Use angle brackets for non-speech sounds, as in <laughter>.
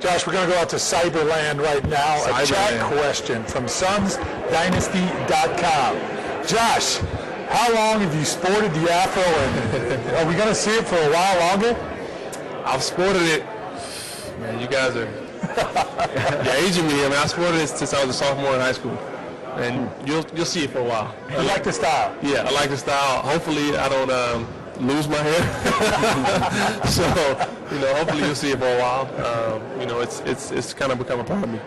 Josh, we're going to go out to Cyberland right now. A chat question from SunsDynasty.com. Josh, how long have you sported the afro, and <laughs> are we going to see it for a while longer? I've sported it. Man, you guys are <laughs> you're aging me. I mean, I sported it since I was a sophomore in high school, and you'll you'll see it for a while. You like the style? Yeah, I like the style. Hopefully, I don't um, lose my hair. <laughs> so, you know, hopefully you'll see it for a while. Um, you know, it's it's it's kind of become a part of me.